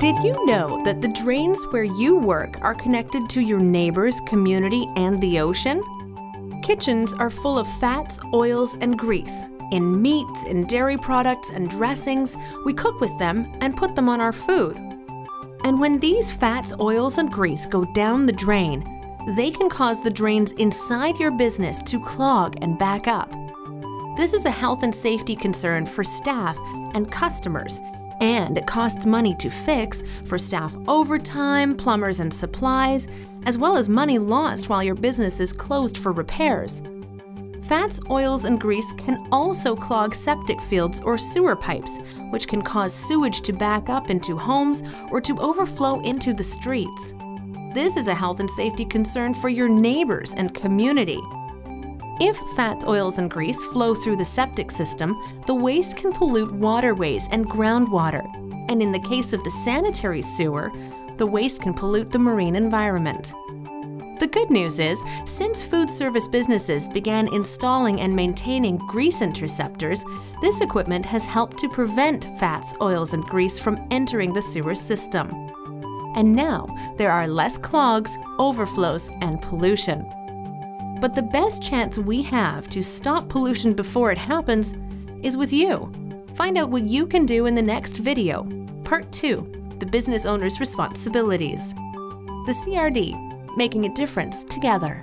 Did you know that the drains where you work are connected to your neighbors, community, and the ocean? Kitchens are full of fats, oils, and grease. In meats, in dairy products, and dressings, we cook with them and put them on our food. And when these fats, oils, and grease go down the drain, they can cause the drains inside your business to clog and back up. This is a health and safety concern for staff and customers, and it costs money to fix for staff overtime, plumbers and supplies, as well as money lost while your business is closed for repairs. Fats, oils, and grease can also clog septic fields or sewer pipes, which can cause sewage to back up into homes or to overflow into the streets. This is a health and safety concern for your neighbors and community. If fats, oils, and grease flow through the septic system, the waste can pollute waterways and groundwater. And in the case of the sanitary sewer, the waste can pollute the marine environment. The good news is, since food service businesses began installing and maintaining grease interceptors, this equipment has helped to prevent fats, oils, and grease from entering the sewer system. And now there are less clogs, overflows, and pollution. But the best chance we have to stop pollution before it happens is with you. Find out what you can do in the next video, Part 2 The Business Owner's Responsibilities. The CRD, making a difference together.